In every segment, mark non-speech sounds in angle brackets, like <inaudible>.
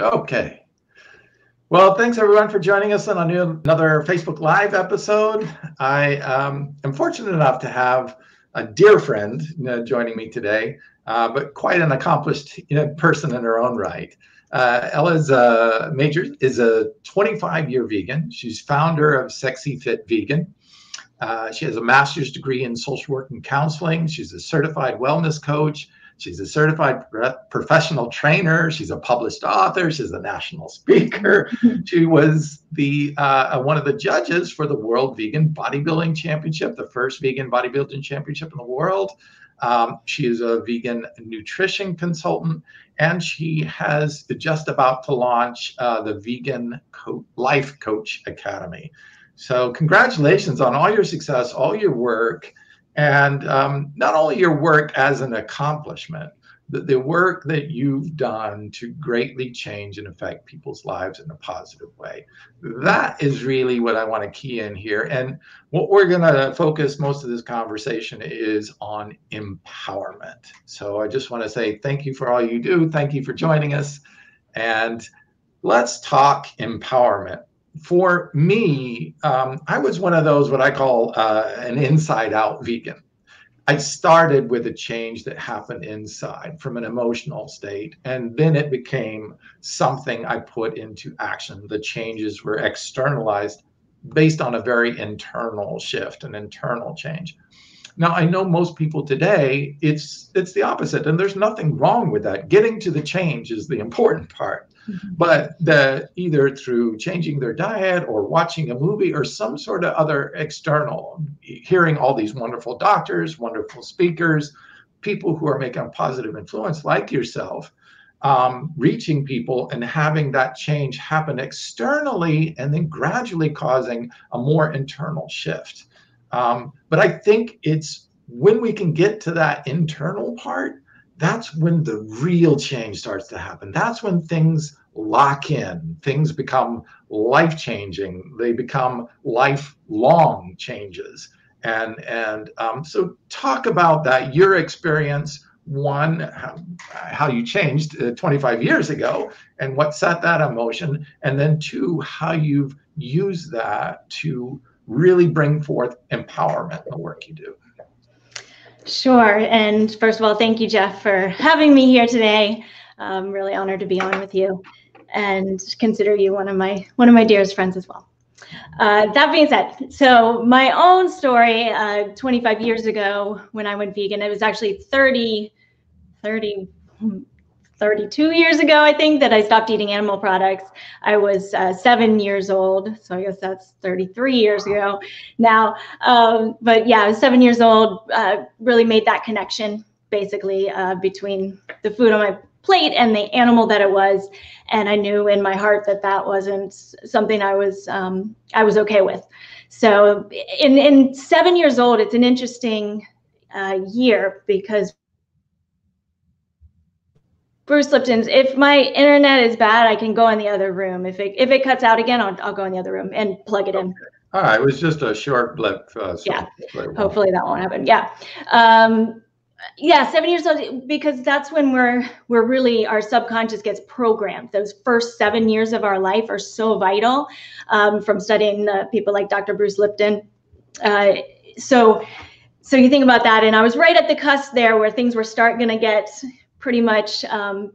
Okay. Well, thanks everyone for joining us on another Facebook Live episode. I um, am fortunate enough to have a dear friend joining me today, uh, but quite an accomplished you know, person in her own right. Uh, Ella Magers is a 25 year vegan. She's founder of Sexy Fit Vegan. Uh, she has a master's degree in social work and counseling. She's a certified wellness coach. She's a certified professional trainer. She's a published author. She's a national speaker. <laughs> she was the uh, one of the judges for the World Vegan Bodybuilding Championship, the first vegan bodybuilding championship in the world. Um, she is a vegan nutrition consultant, and she has just about to launch uh, the Vegan Co- Life Coach Academy. So, congratulations on all your success, all your work and um, not only your work as an accomplishment, the work that you've done to greatly change and affect people's lives in a positive way. That is really what I want to key in here. And what we're going to focus most of this conversation is on empowerment. So I just want to say thank you for all you do. Thank you for joining us. And let's talk empowerment for me, um, I was one of those what I call uh, an inside out vegan. I started with a change that happened inside from an emotional state, and then it became something I put into action. The changes were externalized based on a very internal shift, an internal change. Now I know most people today it's it's the opposite, and there's nothing wrong with that. Getting to the change is the important part. Mm-hmm. But the either through changing their diet or watching a movie or some sort of other external, hearing all these wonderful doctors, wonderful speakers, people who are making a positive influence like yourself, um, reaching people and having that change happen externally and then gradually causing a more internal shift. Um, but I think it's when we can get to that internal part that's when the real change starts to happen. That's when things lock in, things become life changing, they become lifelong changes. And, and um, so, talk about that, your experience, one, how, how you changed uh, 25 years ago and what set that emotion, and then two, how you've used that to really bring forth empowerment in the work you do. Sure. And first of all, thank you, Geoff, for having me here today. I'm really honored to be on with you and consider you one of my one of my dearest friends as well. Uh, that being said, so my own story, uh, 25 years ago when I went vegan, it was actually 30, 30, 32 years ago, I think, that I stopped eating animal products. I was uh, seven years old, so I guess that's 33 years ago now. Um, but yeah, I was seven years old, uh, really made that connection basically uh, between the food on my plate and the animal that it was. And I knew in my heart that that wasn't something I was um, I was okay with. So in, in seven years old, it's an interesting uh, year because Bruce Lipton's. If my internet is bad, I can go in the other room. If it if it cuts out again, I'll, I'll go in the other room and plug it in. All right, it was just a short blip. Uh, so yeah, hopefully that won't happen. Yeah, um, yeah, seven years old because that's when we're we're really our subconscious gets programmed. Those first seven years of our life are so vital. Um, from studying uh, people like Dr. Bruce Lipton, uh, so so you think about that, and I was right at the cusp there where things were start going to get pretty much um,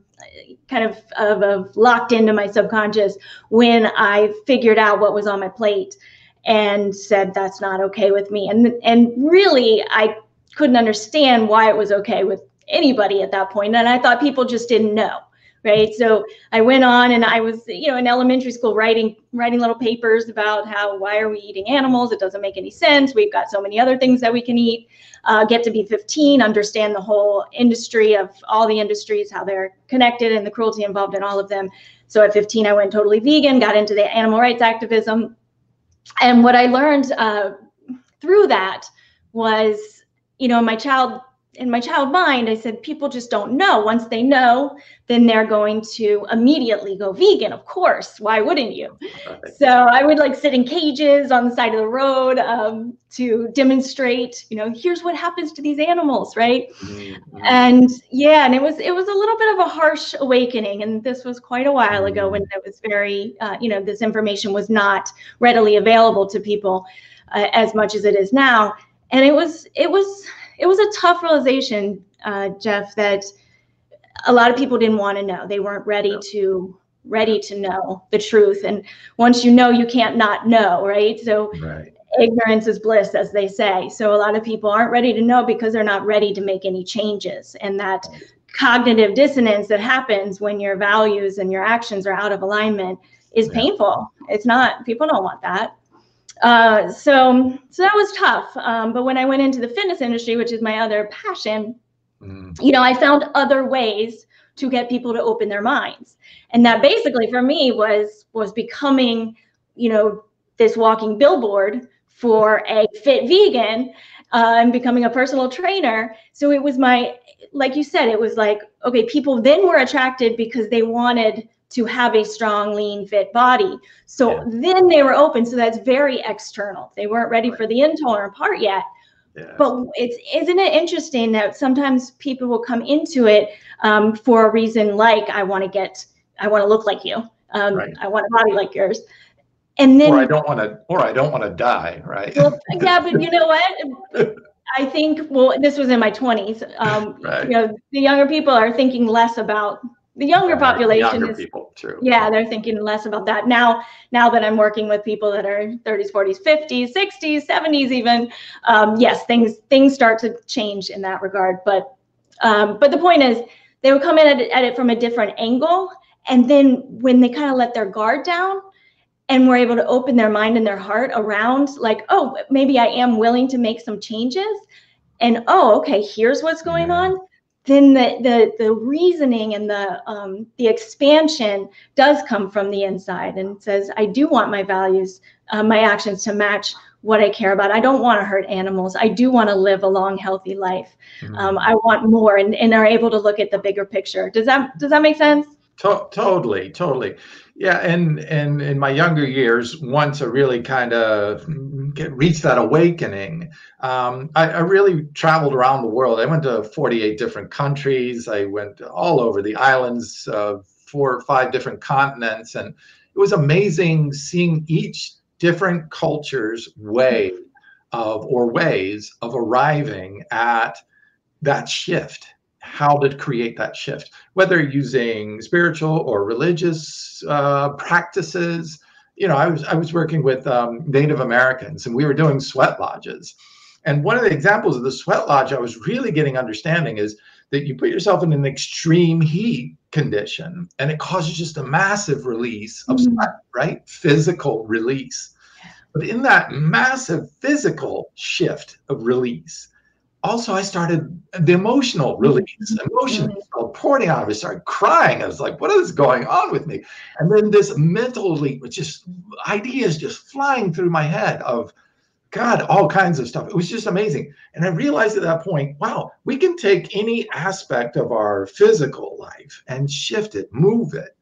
kind of, of, of locked into my subconscious when I figured out what was on my plate and said that's not okay with me. And and really, I couldn't understand why it was okay with anybody at that point, and I thought people just didn't know right? So i went on and i was you know in elementary school writing writing little papers about how why are we eating animals? It doesn't make any sense. We've got so many other things that we can eat. Uh, get to be 15 understand the whole industry of all the industries how they're connected and the cruelty involved in all of them. So at 15 i went totally vegan got into the animal rights activism. And what i learned uh, through that was you know my child in my child mind, I said, people just don't know. Once they know, then they're going to immediately go vegan. Of course, why wouldn't you? So I would like sit in cages on the side of the road um, to demonstrate, you know, here's what happens to these animals, right? Mm-hmm. And yeah, and it was it was a little bit of a harsh awakening, and this was quite a while ago when it was very, uh, you know, this information was not readily available to people uh, as much as it is now. And it was it was it was a tough realization, uh, Geoff, that a lot of people didn't want to know. They weren't ready to ready to know the truth. And once you know, you can't not know, right? So right. ignorance is bliss, as they say. So a lot of people aren't ready to know because they're not ready to make any changes. And that cognitive dissonance that happens when your values and your actions are out of alignment is painful. It's not, people don't want that. Uh, so, so that was tough. Um, but when I went into the fitness industry, which is my other passion, mm. you know, I found other ways to get people to open their minds, and that basically for me was was becoming, you know, this walking billboard for a fit vegan uh, and becoming a personal trainer. So it was my, like you said, it was like okay, people then were attracted because they wanted to have a strong, lean, fit body. So yeah. then they were open. So that's very external. They weren't ready right. for the internal part yet. Yeah. But it's isn't it interesting that sometimes people will come into it um, for a reason like I want to get, I want to look like you, um, right. I want a body like yours, and then or I don't want to, or I don't want to die, right? Well, yeah, but you know what? <laughs> I think well, this was in my twenties. Um, right. You know, the younger people are thinking less about the younger population younger is people true. Yeah they're thinking less about that. Now now that i'm working with people that are 30s 40s 50s 60s 70s even um, yes things things start to change in that regard. But um, but the point is they would come in at it, at it from a different angle and then when they kind of let their guard down and were able to open their mind and their heart around like oh maybe i am willing to make some changes and oh okay here's what's going on then the, the, the reasoning and the, um, the expansion does come from the inside and says, I do want my values, uh, my actions to match what I care about. I don't want to hurt animals. I do want to live a long, healthy life. Mm-hmm. Um, I want more and, and are able to look at the bigger picture. Does that, does that make sense? To- totally, totally. Yeah, and and in my younger years, once I really kind of reached that awakening, um, I, I, really traveled around the world. I went to 48 different countries. I went all over the islands, uh, four or five different continents, and it was amazing seeing each different culture's way of or ways of arriving at that shift how to create that shift, whether using spiritual or religious uh, practices. You know, I was I was working with um, Native Americans, and we were doing sweat lodges. And one of the examples of the sweat lodge I was really getting understanding is that you put yourself in an extreme heat condition, and it causes just a massive release of mm-hmm. sweat, right? Physical release. But in that massive physical shift of release, also I started the emotional release, mm-hmm. emotion started mm-hmm. pouring out of me, started crying. I was like, what is going on with me? And then this mental leap, which just ideas just flying through my head of God, all kinds of stuff. It was just amazing. And I realized at that point, wow, we can take any aspect of our physical life and shift it, move it,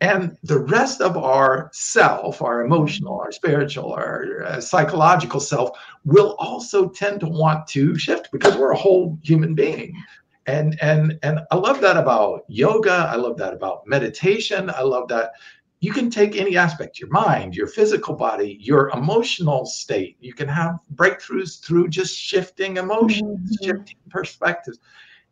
and the rest of our self, our emotional, our spiritual, our uh, psychological self, will also tend to want to shift because we're a whole human being. And and and I love that about yoga. I love that about meditation. I love that you can take any aspect your mind your physical body your emotional state you can have breakthroughs through just shifting emotions mm-hmm. shifting perspectives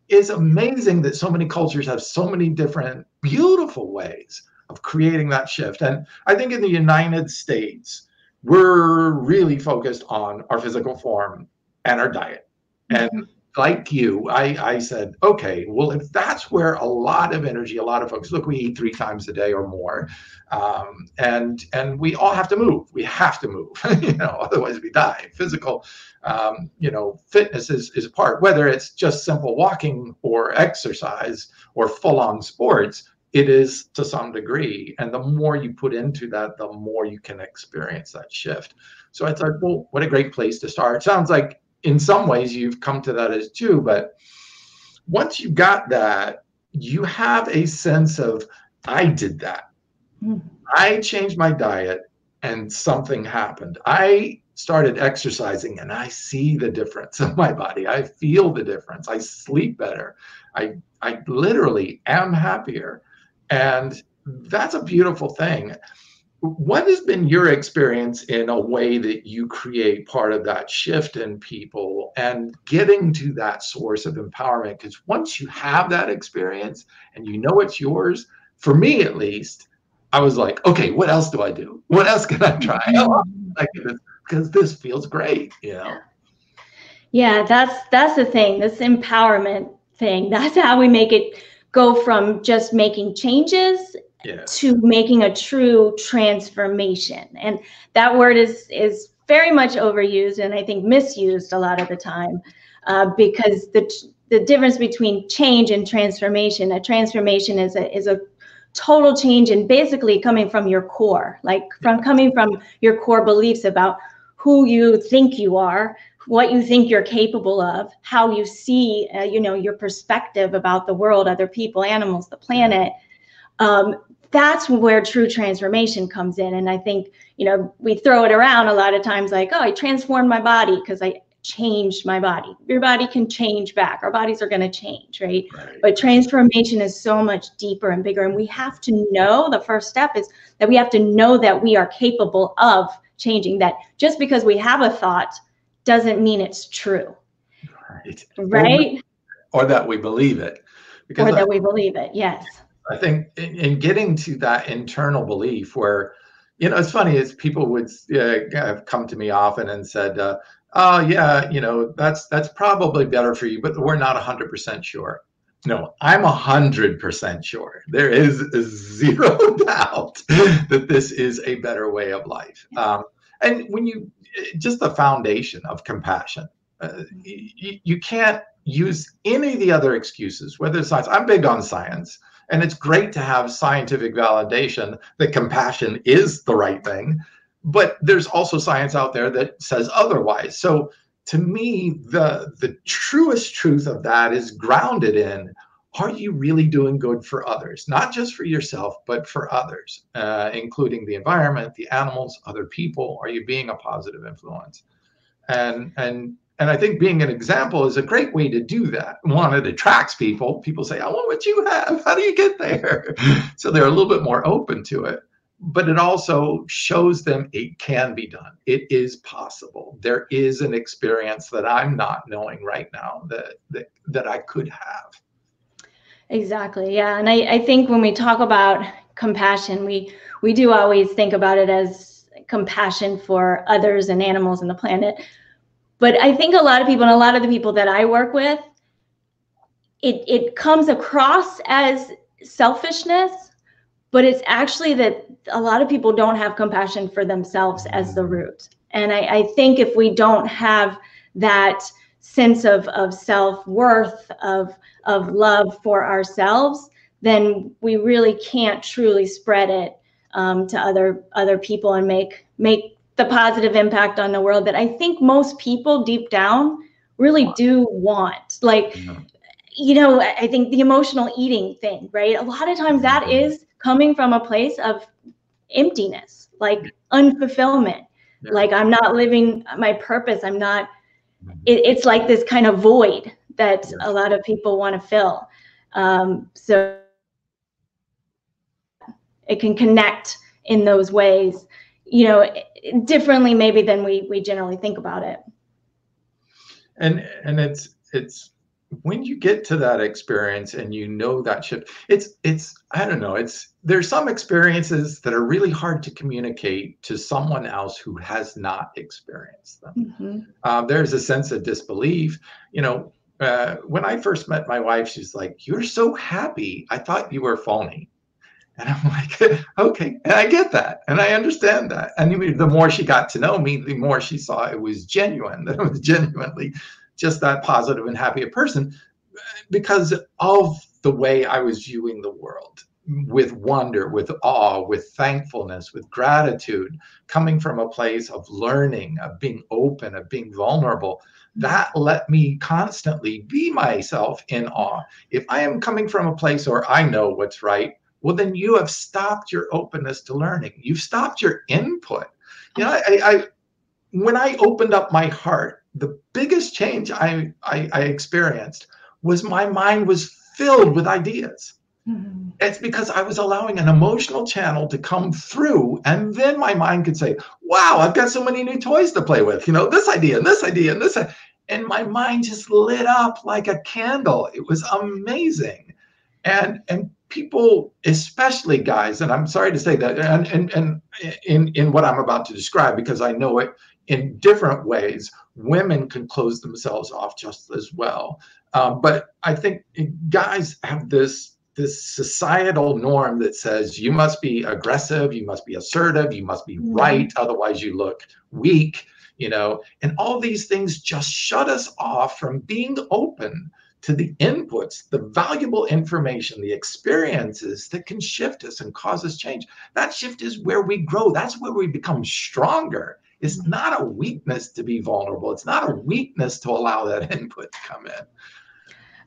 it's amazing that so many cultures have so many different beautiful ways of creating that shift. And I think in the United States, we're really focused on our physical form and our diet. And mm-hmm. like you, I, I said, okay, well, if that's where a lot of energy, a lot of folks look, we eat three times a day or more, um, and and we all have to move. We have to move, <laughs> you know, otherwise we die. Physical, um, you know, fitness is is a part. Whether it's just simple walking or exercise or full on sports, it is to some degree. And the more you put into that, the more you can experience that shift. So I thought, well, what a great place to start. It Sounds like in some ways you've come to that as too, but once you got that, you have a sense of, I did that. Mm. I changed my diet and something happened. I started exercising and I see the difference in my body. I feel the difference. I sleep better. I I literally am happier. And that's a beautiful thing. What has been your experience in a way that you create part of that shift in people and getting to that source of empowerment? Because once you have that experience and you know it's yours, for me at least, I was like, okay, what else do I do? What else can I mm-hmm. try? Because this feels great, you know. Yeah, that's that's the thing. This empowerment thing. <laughs> That's how we make it go from just making changes yeah. to making a true transformation. And that word is is very much overused and I think misused a lot of the time uh, because the the difference between change and transformation. A transformation is a is a total change and basically coming from your core, like from coming from your core beliefs about who you think you are, what you think you're capable of, how you see, uh, you know, your perspective about the world, other people, animals, the planet. Um, that's where true transformation comes in. And I think, you know, we throw it around a lot of times like, oh, I transformed my body because I changed my body. Your body can change back. Our bodies are going to change, right? right? But transformation is so much deeper and bigger. And we have to know the first step is that we have to know that we are capable of changing, that just because we have a thought doesn't mean it's true. Right. Right. Or, or that we believe it. Because or that I, we believe it. Yes. I think in, in, getting to that internal belief where, you know, it's funny is people would uh, have come to me often and said, uh, oh yeah, you know, that's, that's probably better for you, but we're not hundred percent sure. No, I'm a hundred percent sure. There is <laughs> zero <laughs> doubt that this is a better way of life. Um, and when you just the foundation of compassion. Uh, you, you can't use any of the other excuses, whether it's science. I'm big on science, and it's great to have scientific validation that compassion is the right thing. But there's also science out there that says otherwise. So to me, the the truest truth of that is grounded in are you really doing good for others? Not just for yourself but for others uh, including the environment the animals other people. Are you being a positive influence? And and and i think being an example is a great way to do that. One it attracts people. People say i want what you have. How do you get there? <laughs> So they're a little bit more open to it but it also shows them it can be done. It is possible. There is an experience that i'm not knowing right now that that, that i could have Exactly. Yeah. And I, I think when we talk about compassion, we we do always think about it as compassion for others and animals and the planet. But I think a lot of people and a lot of the people that I work with, it it comes across as selfishness, but it's actually that a lot of people don't have compassion for themselves as the root. And I, I think if we don't have that sense of, of self-worth, of of love for ourselves, then we really can't truly spread it um, to other other people and make make the positive impact on the world that I think most people deep down really do want. Like, you know, I think the emotional eating thing, right? A lot of times that mm-hmm. is coming from a place of emptiness, like unfulfillment. Yeah. Like I'm not living my purpose. I'm not. Mm-hmm. It, it's like this kind of void that yes. a lot of people want to fill. Um, so it can connect in those ways, you know, differently maybe than we we generally think about it. And and it's it's when you get to that experience and you know that shift it's it's i don't know it's there's some experiences that are really hard to communicate to someone else who has not experienced them mm-hmm. uh, there's a sense of disbelief you know uh, when I first met my wife, she's like, "You're so happy. I thought you were phony." And I'm <laughs> like, okay, and I get that, and I understand that. And the more she got to know me, the more she saw it was genuine, <laughs> that it was genuinely just that positive and happy a person, because of the way I was viewing the world. With wonder, with awe, with thankfulness, with gratitude, coming from a place of learning, of being open, of being vulnerable. That let me constantly be myself in awe. If I am coming from a place where I know what's right, well, then you have stopped your openness to learning. You've stopped your input. You know, I, I when I opened up my heart, the biggest change I, I, I experienced was my mind was filled with ideas. Mm-hmm. It's because I was allowing an emotional channel to come through, and then my mind could say, "Wow, I've got so many new toys to play with. You know, this idea and this idea and this," and my mind just lit up like a candle. It was amazing, and and people, especially guys, and I'm sorry to say that, and and, and in in what I'm about to describe, because I know it in different ways, women can close themselves off just as well. Um, but I think guys have this this societal norm that says you must be aggressive, you must be assertive, you must be mm-hmm. right, otherwise you look weak, you know, and all these things just shut us off from being open to the inputs, the valuable information, the experiences that can shift us and cause us change. That shift is where we grow. That's where we become stronger. It's mm-hmm. not a weakness to be vulnerable. It's not a weakness to allow that <laughs> input to come in.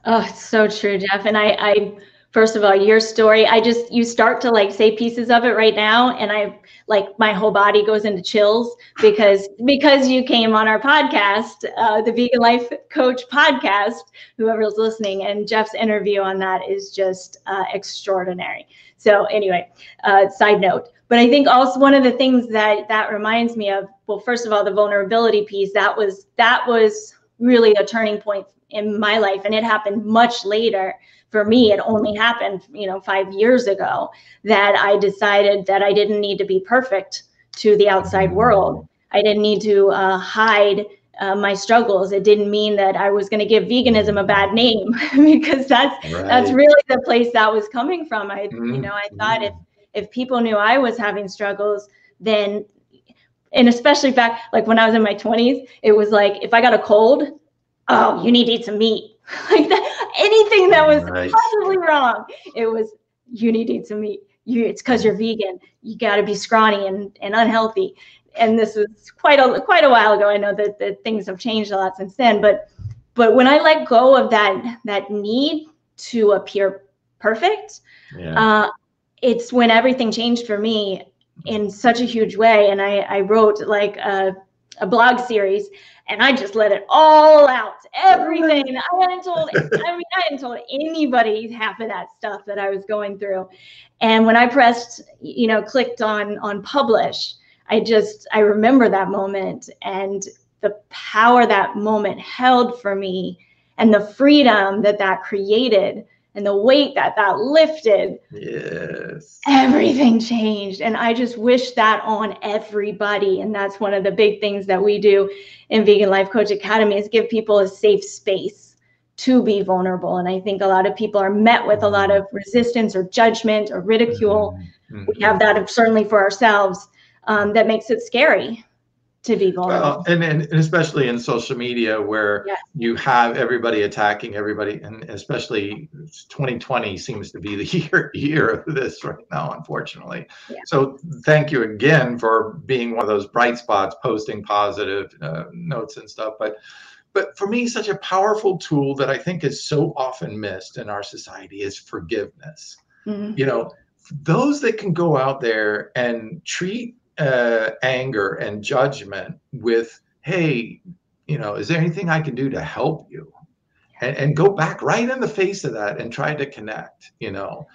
Oh, it's so true, Geoff. And I, I first of all your story i just you start to like say pieces of it right now and i like my whole body goes into chills because because you came on our podcast uh, the vegan life coach podcast. Whoever's listening and Geoff's interview on that is just uh, extraordinary. So anyway uh, side note but i think also one of the things that that reminds me of well first of all the vulnerability piece that was that was really a turning point in my life and it happened much later for me. It only happened you know five years ago that i decided that i didn't need to be perfect to the outside world. I didn't need to uh, hide uh, my struggles. It didn't mean that i was going to give veganism a bad name <laughs> because that's right. that's really the place that was coming from. I mm-hmm. you know i thought if if people knew i was having struggles then and especially back like when i was in my 20s it was like if i got a cold oh you need to eat some meat <laughs> like that, anything that was right. possibly wrong. It was you need to eat some meat. You, it's because you're vegan. You got to be scrawny and, and unhealthy. And this was quite a quite a while ago. I know that, that things have changed a lot since then. But but when I let go of that that need to appear perfect, yeah. uh, it's when everything changed for me in such a huge way. And I, I wrote like a, a blog series and I just let it all out, everything. I hadn't told, I mean, I hadn't told anybody half of that stuff that I was going through. And when I pressed, you know, clicked on on publish, I just I remember that moment and the power that moment held for me and the freedom that that created and the weight that that lifted yes. everything changed. And i just wish that on everybody. And that's one of the big things that we do in vegan life coach academy is give people a safe space to be vulnerable. And i think a lot of people are met with a lot of resistance or judgment or ridicule. Mm-hmm. we have that certainly for ourselves um, that makes it scary to be vulnerable. Well, and, and especially in social media where yes. you have everybody attacking everybody, and especially 2020 seems to be the <laughs> year year of this right now, unfortunately. Yeah. So thank you again for being one of those bright spots, posting positive uh, notes and stuff. But but for me, such a powerful tool that I think is so often missed in our society is forgiveness. Mm-hmm. You know, those that can go out there and treat uh, anger and judgment with, hey, you know, is there anything I can do to help you? And, and go back right in the face of that and try to connect, you know.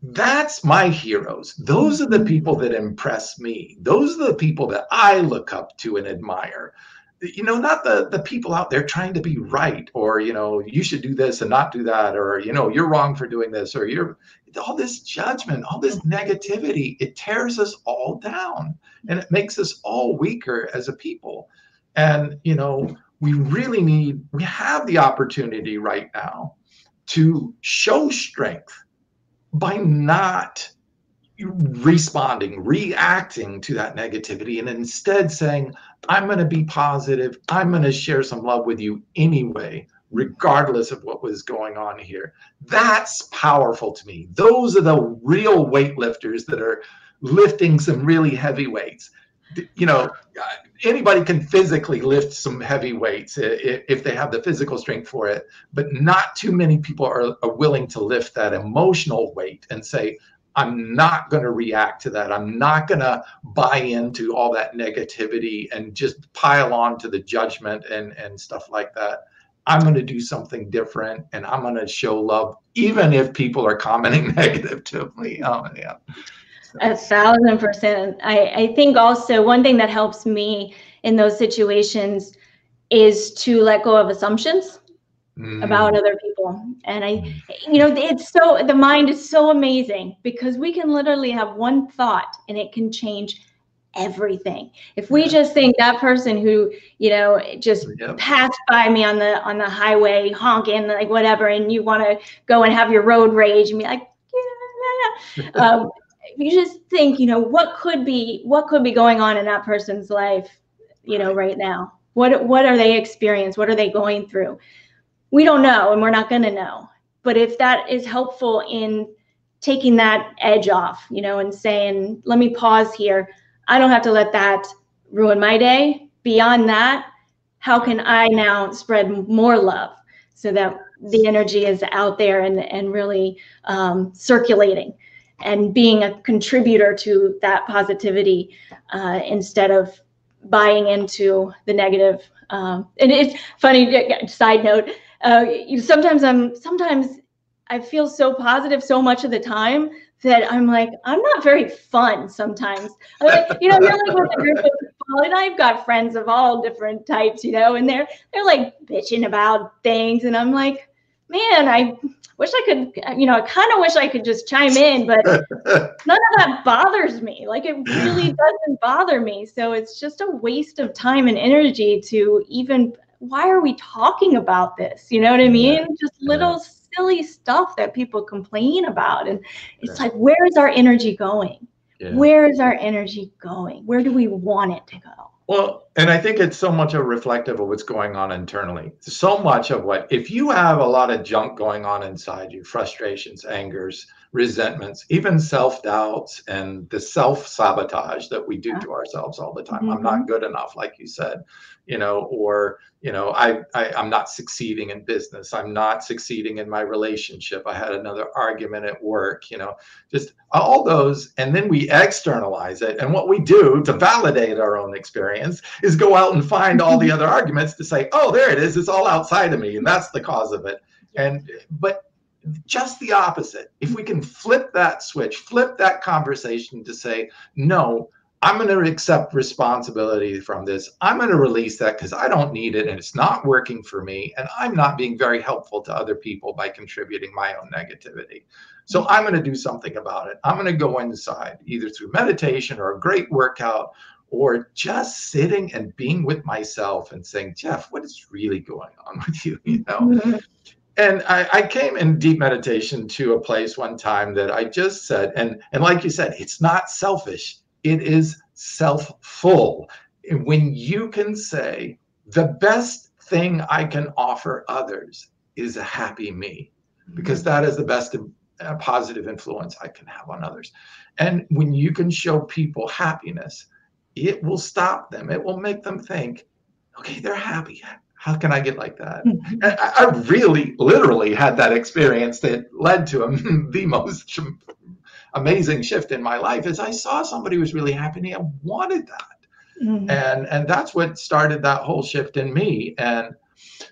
That's my heroes. Those are the people that impress me. Those are the people that I look up to and admire you know not the the people out there trying to be right or you know you should do this and not do that or you know you're wrong for doing this or you're all this judgment all this negativity it tears us all down and it makes us all weaker as a people. And you know we really need we have the opportunity right now to show strength by not responding, reacting to that negativity, and instead saying, I'm going to be positive. I'm going to share some love with you anyway, regardless of what was going on here. That's powerful to me. Those are the real weightlifters that are lifting some really heavy weights. You know, anybody can physically lift some heavy weights if they have the physical strength for it, but not too many people are, are willing to lift that emotional weight and say, I'm not going to react to that. I'm not going to buy into all that negativity and just pile on to the judgment and, and stuff like that. I'm going to do something different and I'm going to show love, even if people are commenting <laughs> negative to me. Oh, yeah. A thousand percent. I, I think also one thing that helps me in those situations is to let go of assumptions mm. about other people. And I, you know, it's so, the mind is so amazing because we can literally have one thought and it can change everything. If we just think that person who, you know, just yep. passed by me on the on the highway honking like whatever, and you want to go and have your road rage and be like, yeah, um, <laughs> you just think, you know, what could be what could be going on in that person's life, you know, right now. What what are they experiencing? What are they going through? We don't know, and we're not going to know. But if that is helpful in taking that edge off, you know, and saying, let me pause here I don't have to let that ruin my day. Beyond that, how can I now spread more love so that the energy is out there and, and really um, circulating and being a contributor to that positivity uh, instead of buying into the negative. Um, and it's funny, <laughs> side note, uh, sometimes I'm, sometimes I feel so positive so much of the time that I'm like, I'm not very fun sometimes. Like, you know, you're like with a group of people, and I've got friends of all different types, you know, and they're they're like bitching about things, and I'm like, man, I wish I could, you know, I kind of wish I could just chime in, but <laughs> none of that bothers me. Like it really <laughs> doesn't bother me. So it's just a waste of time and energy to even. Why are we talking about this? You know what I mean? Just little silly stuff that people complain about. And it's like, where is our energy going? Yeah. Where is our energy going? Where do we want it to go? Well, and I think it's so much a reflective of what's going on internally. So much of what, if you have a lot of junk going on inside you, frustrations, angers, resentments, even self doubts, and the self sabotage that we do to ourselves all the time. Mm-hmm. I'm not good enough, like you said, you know, or you know, I, I I'm not succeeding in business. I'm not succeeding in my relationship. I had another argument at work. You know, just all those, and then we externalize it. And what we do to validate our own experience is go out and find all the <laughs> other arguments to say, oh, there it is. It's all outside of me, and that's the cause of it. And but just the opposite. If we can flip that switch, flip that conversation to say, no, I'm going to accept responsibility from this. I'm going to release that because I don't need it and it's not working for me. And I'm not being very helpful to other people by contributing my own negativity. So I'm going to do something about it. I'm going to go inside either through meditation or a great workout or just sitting and being with myself and saying, Geoff, what is really going on with you? <laughs> You know? Mm-hmm. Mm-hmm and I, I, came in deep meditation to a place one time that I just said, and and like you said, it's not selfish. It is self-full. When you can say the best thing I can offer others is a happy me, because that is the best uh, positive influence I can have on others. And when you can show people happiness, it will stop them. It will make them think, okay, they're happy how can I get like that? Mm-hmm. I, I, really, literally had that experience that led to a, <laughs> the most amazing shift in my life. As I saw somebody who was really happy, and I wanted that, mm-hmm. and and that's what started that whole shift in me. And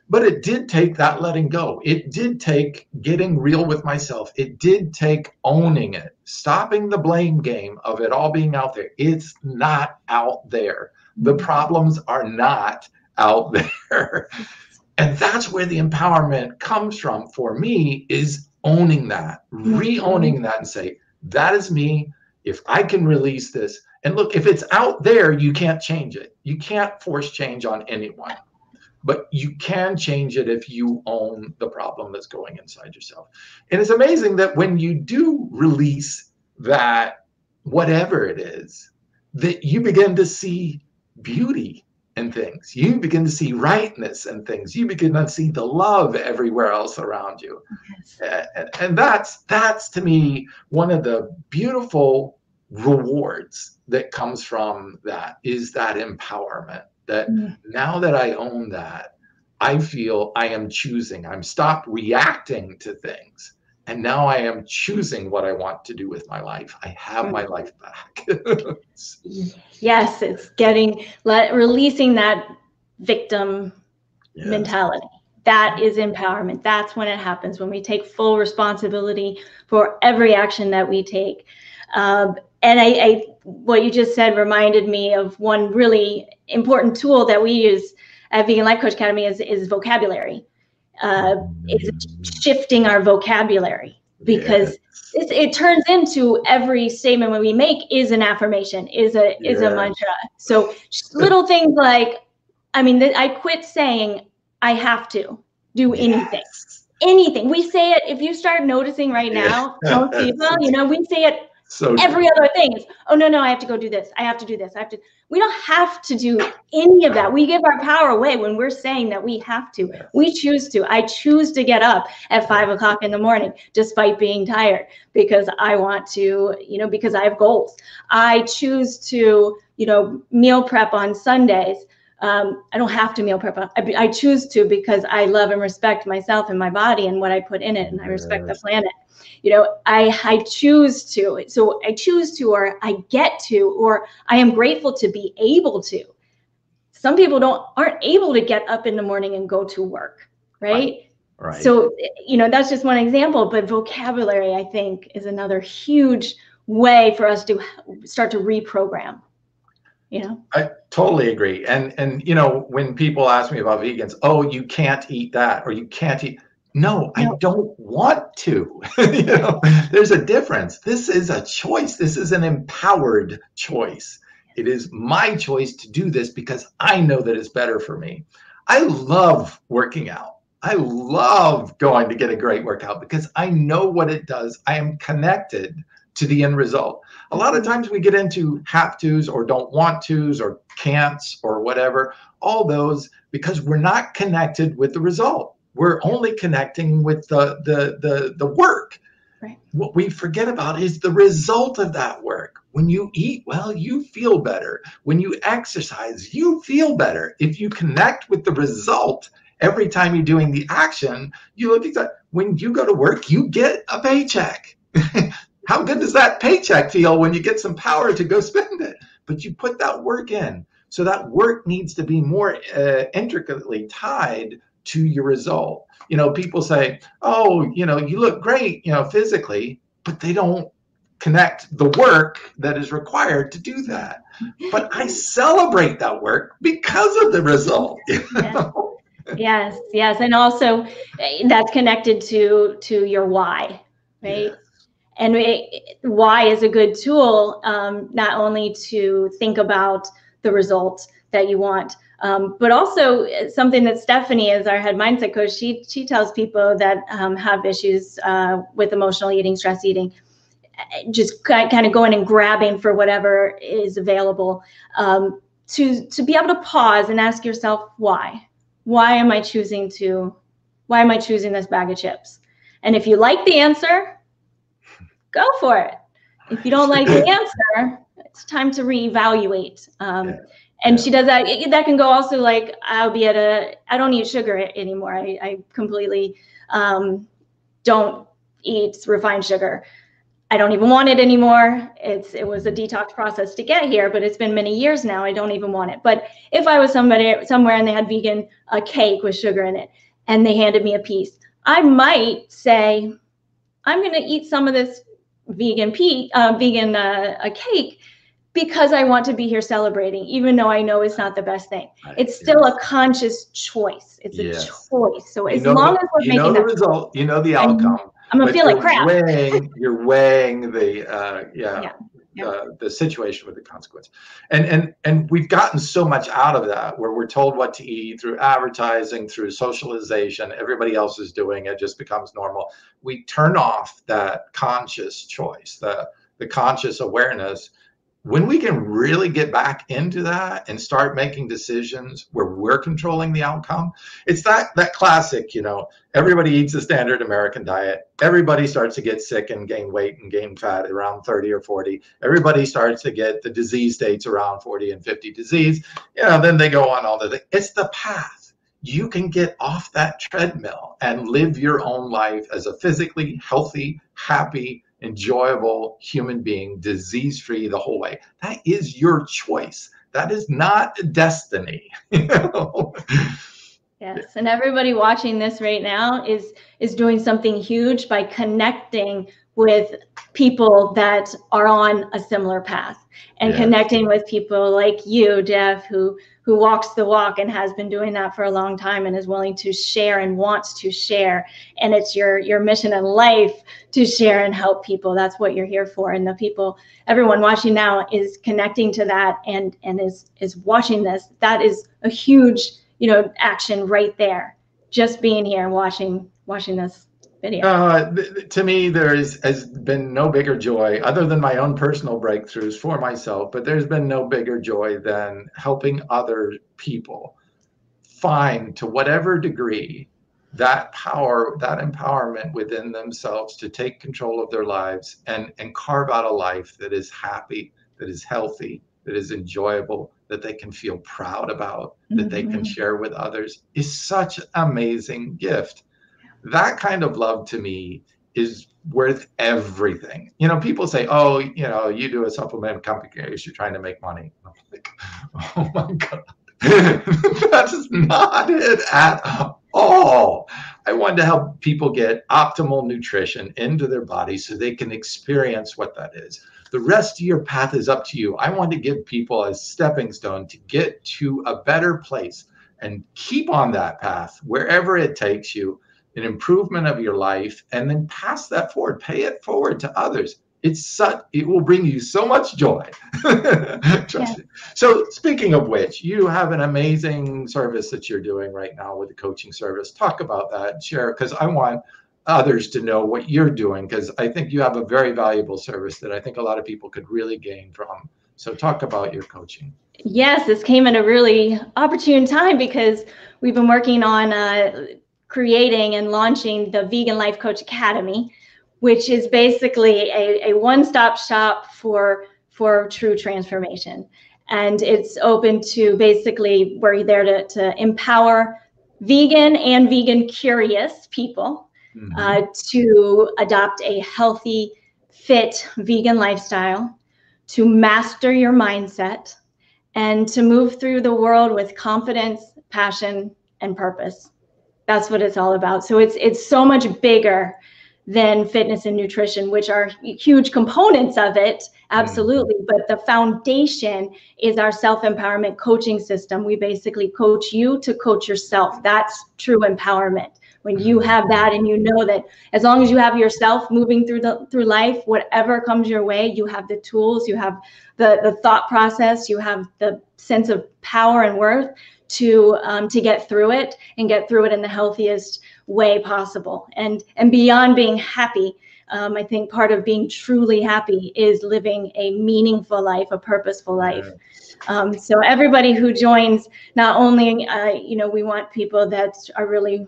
but it did take that letting go. It did take getting real with myself. It did take owning it, stopping the blame game of it all being out there. It's not out there. The mm-hmm. problems are not out <laughs> there. and that's where the empowerment comes from for me is owning that, mm-hmm. re-owning that and say, that is me. If I can release this, and look, if it's out there, you can't change it. You can't force change on anyone. But you can change it if you own the problem that's going inside yourself. And it's amazing that when you do release that, whatever it is, that you begin to see beauty in things. You begin to see rightness in things. You begin to see the love everywhere else around you. Yes. And, and that's that's to me one of the beautiful rewards that comes from that is that empowerment that mm-hmm. now that I own that, I feel I am choosing. I'm stopped reacting to things. And now I am choosing what I want to do with my life. I have my life back. <laughs> yes, it's getting let releasing that victim yes. mentality. That is empowerment. That's when it happens when we take full responsibility for every action that we take. Um, and I, I, what you just said reminded me of one really important tool that we use at Vegan Life Coach Academy is, is vocabulary. Uh, is shifting our vocabulary because yes. it, it, turns into every statement when we make is an affirmation, is a is a mantra. So little things like, I mean, I quit saying I have to do anything. Yes. Anything we say it. If you start noticing right now, <laughs> people, you know, we say it so every other thing is, oh no, no, I have to go do this. I have to do this. I have to. We don't have to do any of that. We give our power away when we're saying that we have to. We choose to. I choose to get up at five o'clock in the morning despite being tired because I want to, you know, because I have goals. I choose to, you know, meal prep on Sundays. Um, I don't have to meal prep. I, I choose to because I love and respect myself and my body and what I put in it, and I respect the planet you know i i choose to so i choose to or i get to or i am grateful to be able to some people don't aren't able to get up in the morning and go to work right, right. Right. So, you know, that's just one example, but vocabulary, I think, is another huge way for us to start to reprogram. You know, I totally agree. And and you know, when people ask me about vegans, oh, you can't eat that, or you can't eat no, I don't want to. <laughs> you know, there's a difference. This is a choice. This is an empowered choice. It is my choice to do this because I know that it's better for me. I love working out. I love going to get a great workout because I know what it does. I am connected to the end result. A lot of times we get into have tos or don't want tos or can'ts or whatever, all those because we're not connected with the result. We're only connecting with the the the, the work. Right. what we forget about is the result of that work. When you eat well you feel better. When you exercise you feel better. If you connect with the result every time you're doing the action you look at when you go to work you get a paycheck <laughs> how good does that paycheck feel when you get some power to go spend it but you put that work in so that work needs to be more uh, intricately tied to your result. You know, people say, "Oh, you know, you look great, you know, physically," but they don't connect the work that is required to do that. But I celebrate that work because of the result. <laughs> yes, yes, and also eh, that's connected to to your why, right? Yes. And it, why is a good tool um, not only to think about the result that you want, um, but also something that Stephanie is our head mindset coach. She she tells people that um, have issues uh, with emotional eating, stress eating, just kind of going and grabbing for whatever is available. Um, to to be able to pause and ask yourself why. Why am I choosing to? Why am I choosing this bag of chips? And if you like the answer, go for it. If you don't like the <laughs> answer, it's time to reevaluate. Um, and she does that. That can go also like i'll be at a i don't eat sugar anymore. I, I completely um, don't eat refined sugar. I don't even want it anymore. It's it was a detox process to get here but it's been many years now. I don't even want it. But if i was somebody somewhere and they had vegan a cake with sugar in it and they handed me a piece i might say i'm going to eat some of this vegan pea uh, vegan uh, a cake because I want to be here celebrating, even though I know it's not the best thing. It's still yes. a conscious choice. It's yes. a choice. So as long the, as we're you making know the result, you know the outcome. I'm, gonna feel like crap. Weighing, you're weighing the uh, yeah. yeah. The situation with the consequence. And and and we've gotten so much out of that where we're told what to eat through advertising through socialization everybody else is doing it just becomes normal. We turn off that conscious choice the the conscious awareness when we can really get back into that and start making decisions where we're controlling the outcome it's that that classic you know everybody eats the standard american diet. Everybody starts to get sick and gain weight and gain fat around 30 or 40 everybody starts to get the disease states around 40 and 50 disease. You know then they go on all the it's the path. You can get off that treadmill and live your own life as a physically healthy happy enjoyable human being, disease free the whole way. That is your choice. That is not destiny. <laughs> Yes, and everybody watching this right now is is doing something huge by connecting with people that are on a similar path and connecting with people like you, Geoff, who who walks the walk and has been doing that for a long time and is willing to share and wants to share. And it's your your mission in life to share and help people. That's what you're here for. And the people everyone watching now is connecting to that and and is is watching this. That is a huge you know action right there. Just being here and watching watching this video? Uh, th- to me, there is, has been no bigger joy, other than my own personal breakthroughs for myself, but there's been no bigger joy than helping other people find, to whatever degree, that power, that empowerment within themselves to take control of their lives and, and carve out a life that is happy, that is healthy, that is enjoyable, that they can feel proud about, that mm-hmm. they can mm-hmm. share with others is such an amazing gift that kind of love to me is worth everything. You know, people say, "Oh, you know, you do a supplement company because you're trying to make money." I'm like, <laughs> "Oh my god, <laughs> that's not it at all." I want to help people get optimal nutrition into their body so they can experience what that is. The rest of your path is up to you. I want to give people a stepping stone to get to a better place and keep on that path wherever it takes you an improvement of your life, and then pass that forward, pay it forward to others. It's such it will bring you so much joy. <laughs> Trust yeah. me. So speaking of which, you have an amazing service that you're doing right now with the coaching service. Talk about that, share, because I want others to know what you're doing because I think you have a very valuable service that I think a lot of people could really gain from. So talk about your coaching. Yes, this came at a really opportune time because we've been working on uh, creating and launching the Vegan Life Coach Academy, which is basically a, a one-stop shop for for true transformation. And it's open to basically we're there to, to empower vegan and vegan curious people mm-hmm. uh, to adopt a healthy, fit vegan lifestyle, to master your mindset, and to move through the world with confidence, passion, and purpose that's what it's all about. So it's it's so much bigger than fitness and nutrition which are huge components of it absolutely. Mm-hmm. but the foundation is our self-empowerment coaching system. We basically coach you to coach yourself. That's true empowerment. When you mm-hmm. have that and you know that as long as you have yourself moving through the through life whatever comes your way you have the tools you have the the thought process you have the sense of power and worth to um, to get through it and get through it in the healthiest way possible. And and beyond being happy um, i think part of being truly happy is living a meaningful life a purposeful life. Um, so everybody who joins not only uh, you know we want people that are really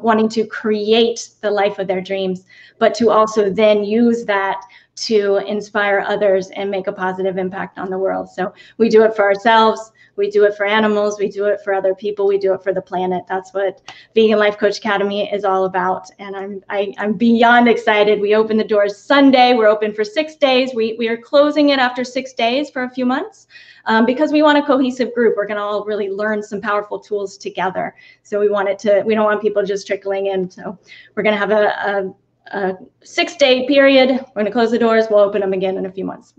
wanting to create the life of their dreams but to also then use that to inspire others and make a positive impact on the world. So we do it for ourselves we do it for animals, we do it for other people, we do it for the planet. That's what Vegan Life Coach Academy is all about. And I'm I, am i am beyond excited. We open the doors Sunday. We're open for six days. We we are closing it after six days for a few months. Um, because we want a cohesive group. We're going to all really learn some powerful tools together. So we want it to, we don't want people just trickling in. So we're going to have a, a, a six day period. We're going to close the doors. We'll open them again in a few months.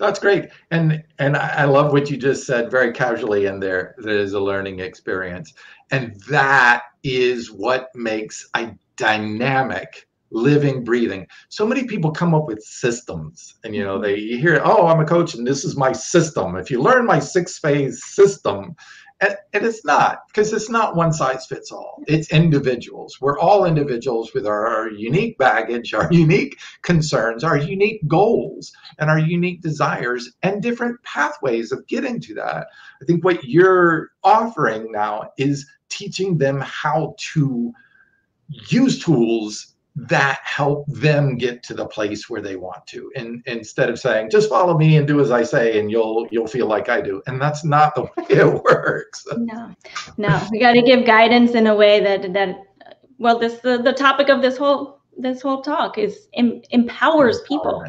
That's great, and and I love what you just said very casually in there. That is a learning experience, and that is what makes a dynamic living breathing. So many people come up with systems and you know they you hear oh i'm a coach and this is my system. If you learn my six phase system And, and it's not because it's not one size fits all. It's individuals. We're all individuals with our, our unique baggage, our <laughs> unique concerns, our unique goals, and our unique desires, and different pathways of getting to that. I think what you're offering now is teaching them how to use tools that help them get to the place where they want to and instead of saying just follow me and do as i say and you'll you'll feel like i do. And that's not the <laughs> way it works. No no we got to give guidance in a way that that well this the, the topic of this whole this whole talk is em, empowers people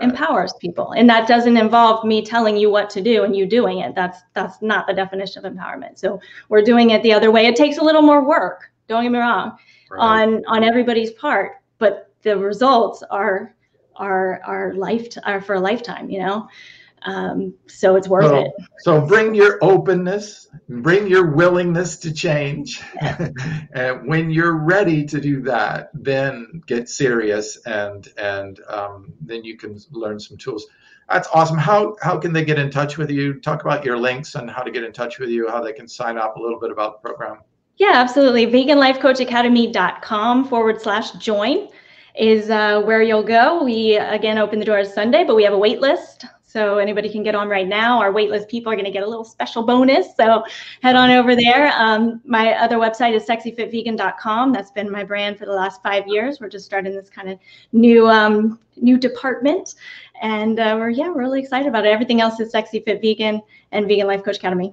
empowers people and that doesn't involve me telling you what to do and you doing it. That's that's not the definition of empowerment. So we're doing it the other way. It takes a little more work don't get me wrong right. on on everybody's part but the results are are are life are for a lifetime you know? Um, so it's worth so, it. so bring your openness bring your willingness to change. Yeah. <laughs> and when you're ready to do that then get serious and and um, then you can learn some tools. That's awesome. How how can they get in touch with you? Talk about your links and how to get in touch with you how they can sign up a little bit about the program yeah, absolutely. VeganLifeCoachAcademy.com forward slash join is uh, where you'll go. We again open the doors Sunday, but we have a wait list. So anybody can get on right now. Our waitlist people are going to get a little special bonus. So head on over there. Um, my other website is sexyfitvegan.com. That's been my brand for the last five years. We're just starting this kind of new um, new department, and uh, we're yeah, we're really excited about it. Everything else is Sexy Fit Vegan and Vegan Life Coach Academy.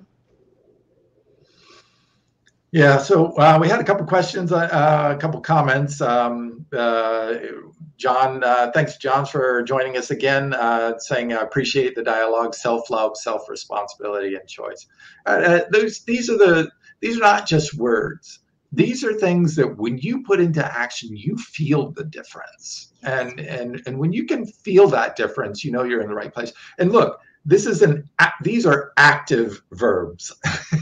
Yeah, so uh, we had a couple questions, uh, uh, a couple comments. Um, uh, John, uh, thanks, John, for joining us again, uh, saying I appreciate the dialogue, self-love, self-responsibility, and choice. those, these are the these are not just words. These are things that when you put into action, you feel the difference, and and and when you can feel that difference, you know you're in the right place. And look, this is an these are active verbs <laughs>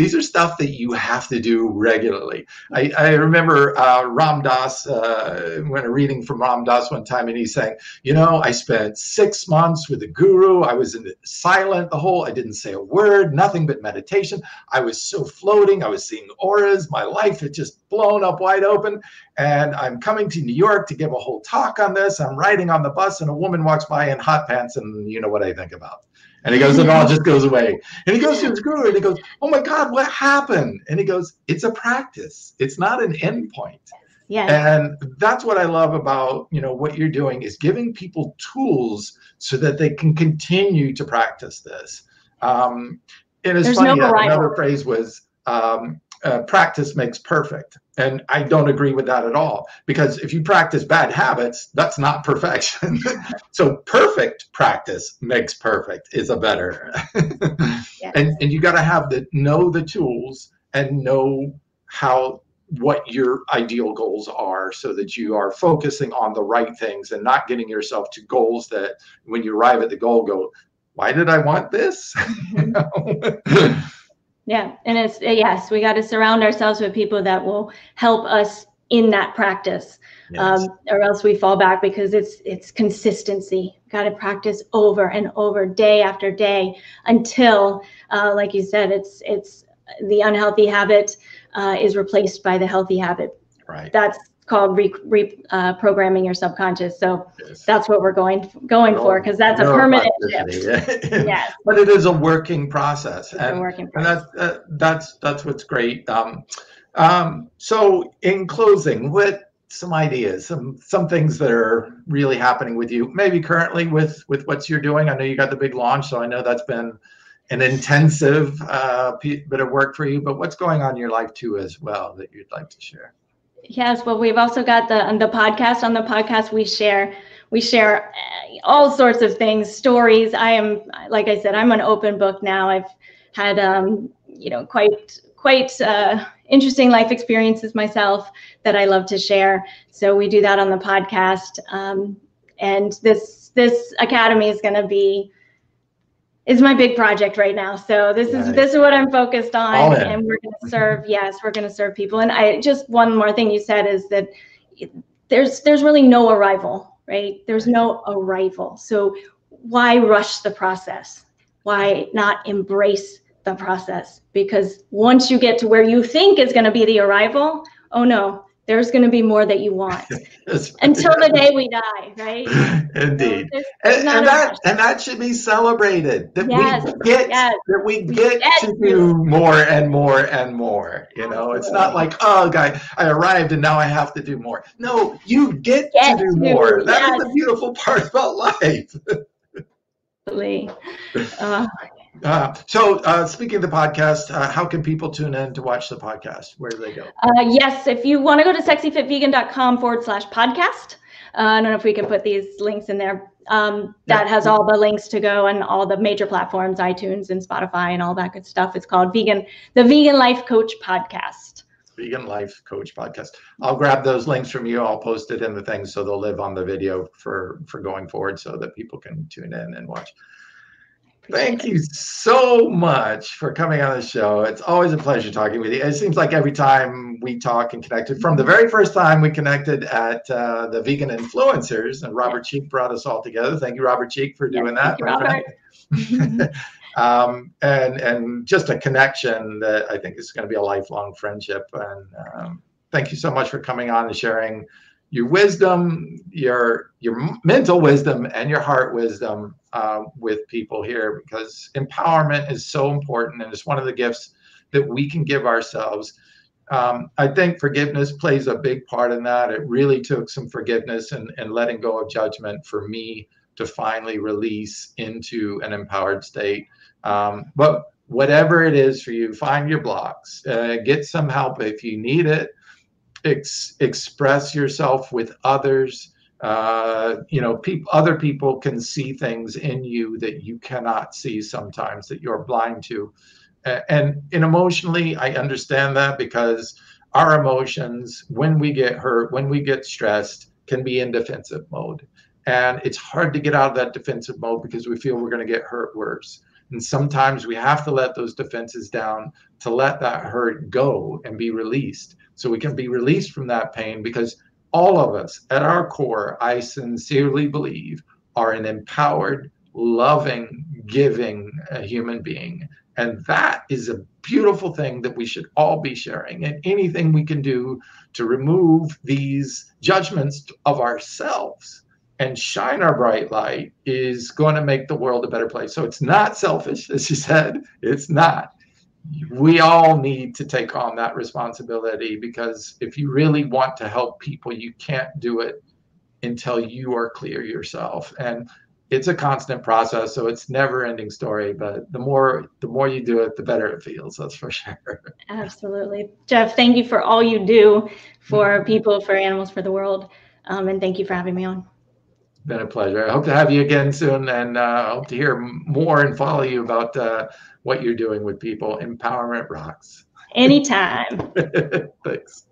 these are stuff that you have to do regularly. I, I remember uh, ram dass uh, when reading from ram dass one time and he's saying you know i spent six months with the guru. I was in the silent the whole i didn't say a word nothing but meditation. I was so floating i was seeing auras. My life had just blown up wide open. And i'm coming to new york to give a whole talk on this. I'm riding on the bus and a woman walks by in hot pants and you know what i think about and he goes, it all just goes away. And he goes to his guru and he goes, Oh my God, what happened? And he goes, It's a practice. It's not an endpoint. Yeah. And that's what I love about, you know, what you're doing is giving people tools so that they can continue to practice this. Um, and it's There's funny, no another phrase was um, uh, practice makes perfect. And I don't agree with that at all because if you practice bad habits, that's not perfection. <laughs> so perfect practice makes perfect is a better. yeah. <laughs> And and you got to have the know the tools and know how what your ideal goals are so that you are focusing on the right things and not getting yourself to goals that when you arrive at the goal go why did i want this <laughs> mm-hmm. Yeah, and it's yes, we got to surround ourselves with people that will help us in that practice, yes. um, or else we fall back because it's it's consistency. Got to practice over and over, day after day, until, uh, like you said, it's it's the unhealthy habit uh, is replaced by the healthy habit. Right. That's called reprogramming re, uh, your subconscious. So yes. that's what we're going going for because that's a permanent shift. <laughs> yes, but it is a working process, it's and, working process. and that's uh, that's that's what's great. Um, um, so in closing, what some ideas, some some things that are really happening with you, maybe currently with with what you're doing. I know you got the big launch, so I know that's been an intensive uh, bit of work for you. But what's going on in your life too, as well, that you'd like to share? Yes, well, we've also got the the podcast. On the podcast, we share we share uh, all sorts of things, stories. I am, like I said, I'm an open book now. I've had, um, you know, quite quite uh, interesting life experiences myself that I love to share. So we do that on the podcast, um, and this this academy is going to be is my big project right now. So this nice. is this is what I'm focused on, and we're going to mm-hmm. serve. yes, we're going to serve people. And I just one more thing you said is that there's there's really no arrival, right? There's no arrival. So why rush the process? Why not embrace the process because once you get to where you think is going to be the arrival, oh no, there's going to be more that you want <laughs> until the day we die, right? <laughs> Indeed, so and, and that and that should be celebrated. That yes, we get yes. that we get, get to do more and more and more. You know, it's not like oh, guy, I arrived and now I have to do more. No, you get, get to do to, more. That's yes. the beautiful part about life. <laughs> Absolutely. Uh, uh, so, uh, speaking of the podcast, uh, how can people tune in to watch the podcast? Where do they go? Uh, yes, if you want to go to sexyfitvegan.com forward slash podcast. Uh, I don't know if we can put these links in there. Um, that yeah. has all the links to go and all the major platforms, iTunes and Spotify and all that good stuff. It's called Vegan, the Vegan Life Coach Podcast. Vegan Life Coach Podcast. I'll grab those links from you. I'll post it in the thing so they'll live on the video for for going forward, so that people can tune in and watch. Thank you so much for coming on the show. It's always a pleasure talking with you. It seems like every time we talk and connected, from the very first time we connected at uh, the Vegan Influencers, and Robert Cheeke brought us all together. Thank you, Robert Cheeke, for doing that. You, <laughs> um, and and just a connection that I think is going to be a lifelong friendship. And um, thank you so much for coming on and sharing your wisdom, your your mental wisdom, and your heart wisdom uh, with people here because empowerment is so important and it's one of the gifts that we can give ourselves. Um, I think forgiveness plays a big part in that. It really took some forgiveness and, and letting go of judgment for me to finally release into an empowered state. Um, but whatever it is for you, find your blocks, uh, get some help if you need it ex- express yourself with others. Uh, you know, pe- other people can see things in you that you cannot see sometimes that you're blind to. Uh, and, and emotionally, I understand that because our emotions, when we get hurt, when we get stressed, can be in defensive mode. And it's hard to get out of that defensive mode because we feel we're going to get hurt worse. And sometimes we have to let those defenses down to let that hurt go and be released so we can be released from that pain because all of us at our core, I sincerely believe, are an empowered, loving, giving uh, human being. And that is a beautiful thing that we should all be sharing. And anything we can do to remove these judgments of ourselves and shine our bright light is going to make the world a better place. So it's not selfish, as you said. It's not we all need to take on that responsibility because if you really want to help people, you can't do it until you are clear yourself. And it's a constant process, so it's never ending story. But the more the more you do it, the better it feels. That's for <laughs> sure. Absolutely, Geoff. Thank you for all you do for mm-hmm. people, for animals, for the world, um, and thank you for having me on. Been a pleasure. I hope to have you again soon, and uh, I hope to hear more and follow you about. Uh, what you're doing with people. Empowerment rocks. Anytime. <laughs> Thanks.